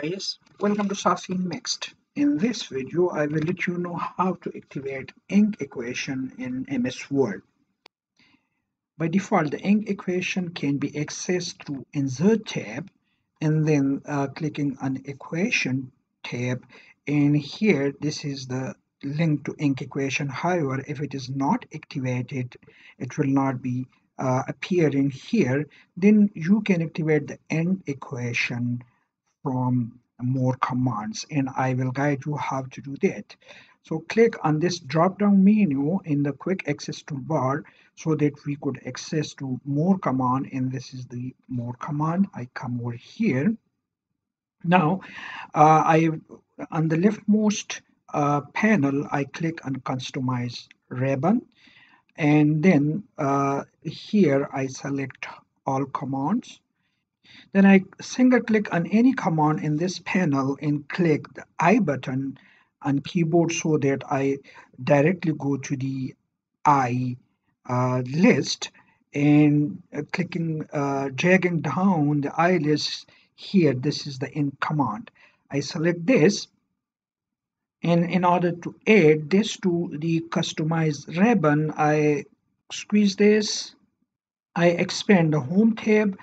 guys welcome to Safi Mixed in this video I will let you know how to activate ink equation in MS Word. By default the ink equation can be accessed through insert tab and then uh, clicking on equation tab. And here this is the link to ink equation. However if it is not activated it will not be uh, appearing here. Then you can activate the ink equation from more commands and I will guide you how to do that. So click on this drop down menu in the quick access toolbar so that we could access to more command and this is the more command. I come over here. Now uh, I on the leftmost uh, panel I click on customize ribbon and then uh, here I select all commands then I single click on any command in this panel and click the I button on keyboard so that I directly go to the I uh, list and uh, clicking uh, dragging down the I list here this is the ink command. I select this and in order to add this to the customized ribbon I squeeze this. I expand the home tab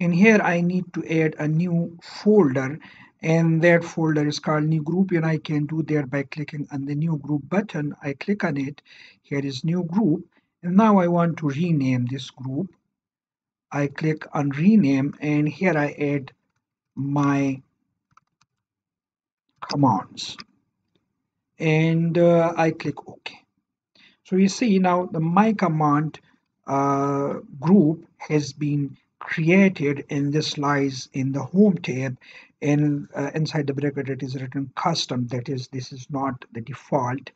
and here I need to add a new folder and that folder is called new group and I can do that by clicking on the new group button. I click on it. Here is new group and now I want to rename this group. I click on rename and here I add my commands. And uh, I click OK. So you see now the my command uh, group has been created and this lies in the home tab and uh, inside the bracket it is written custom that is this is not the default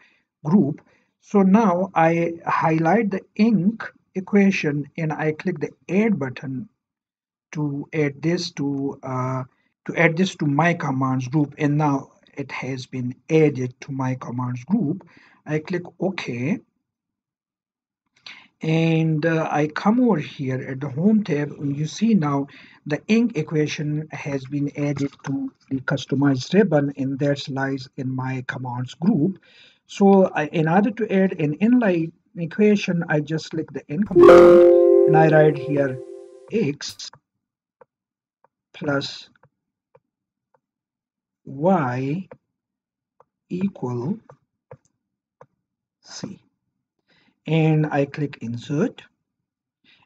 group. So now I highlight the ink equation and I click the add button to add this to uh, to add this to my commands group. And now it has been added to my commands group. I click OK and uh, I come over here at the home tab and you see now the ink equation has been added to the customized ribbon and that lies in my commands group. So I, in order to add an inline equation I just click the ink command and I write here x plus y equal c and I click insert.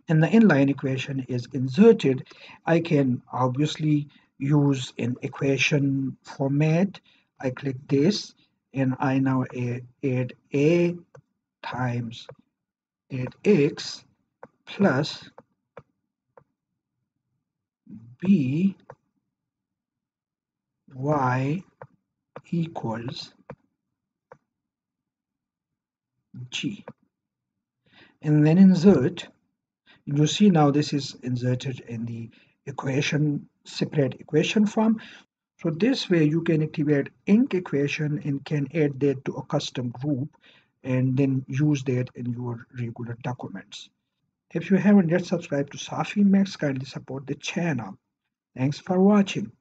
And the inline equation is inserted. I can obviously use an equation format. I click this and I now add a times add x plus b y equals g and then insert. You see now this is inserted in the equation separate equation form. So this way you can activate ink equation and can add that to a custom group and then use that in your regular documents. If you haven't yet subscribed to Safi Max kindly support the channel. Thanks for watching